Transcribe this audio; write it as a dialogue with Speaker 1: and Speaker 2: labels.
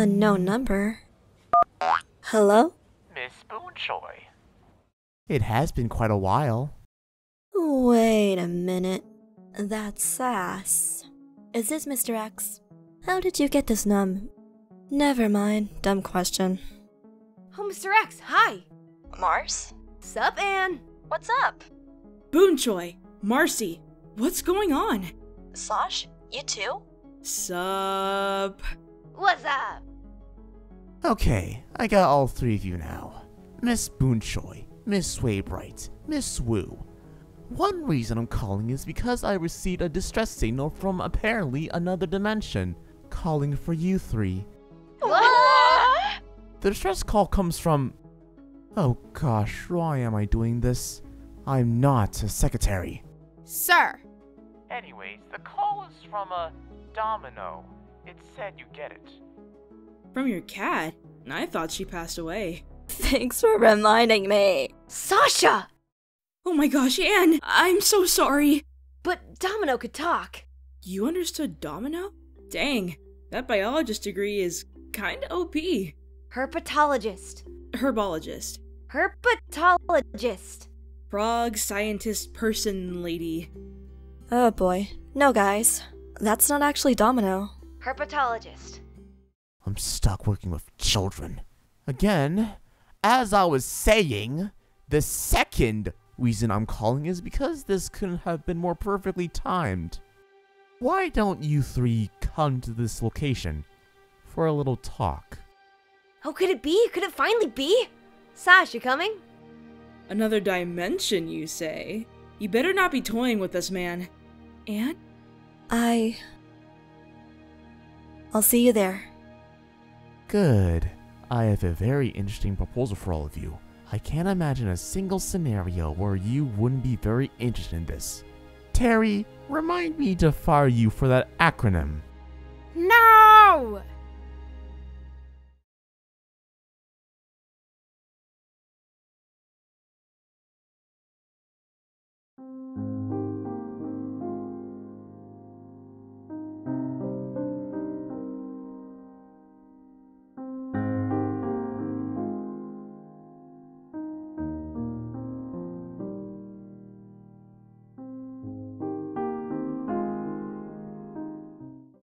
Speaker 1: Unknown number. Hello?
Speaker 2: Miss Boonchoy.
Speaker 3: It has been quite a while.
Speaker 1: Wait a minute. That's Sass. Is this Mr. X? How did you get this num? Never mind. Dumb question.
Speaker 4: Oh, Mr. X, hi.
Speaker 1: Mars?
Speaker 4: Sup, Anne?
Speaker 1: What's up?
Speaker 5: Boonchoy, Marcy, what's going on?
Speaker 1: Slash? You too?
Speaker 5: Sup?
Speaker 4: What's up?
Speaker 3: Okay, I got all three of you now. Miss Boonchoy, Miss Waybright, Miss Wu. One reason I'm calling is because I received a distress signal from apparently another dimension, calling for you three.
Speaker 4: What?
Speaker 3: The distress call comes from... Oh gosh, why am I doing this? I'm not a secretary.
Speaker 4: Sir.
Speaker 2: Anyways, the call is from a domino. It said you get it.
Speaker 5: From your cat? I thought she passed away.
Speaker 1: Thanks for reminding me.
Speaker 4: Sasha!
Speaker 5: Oh my gosh, Anne! I'm so sorry!
Speaker 4: But Domino could talk.
Speaker 5: You understood Domino? Dang, that biologist degree is kinda OP.
Speaker 4: Herpetologist.
Speaker 5: Herbologist.
Speaker 4: Herpetologist.
Speaker 5: Frog scientist person lady.
Speaker 1: Oh boy. No, guys. That's not actually Domino.
Speaker 4: Herpetologist.
Speaker 3: I'm stuck working with children. Again, as I was saying, the second reason I'm calling is because this couldn't have been more perfectly timed. Why don't you three come to this location for a little talk?
Speaker 4: Oh, could it be? Could it finally be? Sash, you coming?
Speaker 5: Another dimension, you say? You better not be toying with us, man. Anne?
Speaker 1: I. I'll see you there.
Speaker 3: Good. I have a very interesting proposal for all of you. I can't imagine a single scenario where you wouldn't be very interested in this. Teri, remind me to fire you for that acronym.
Speaker 4: No!